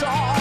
saw.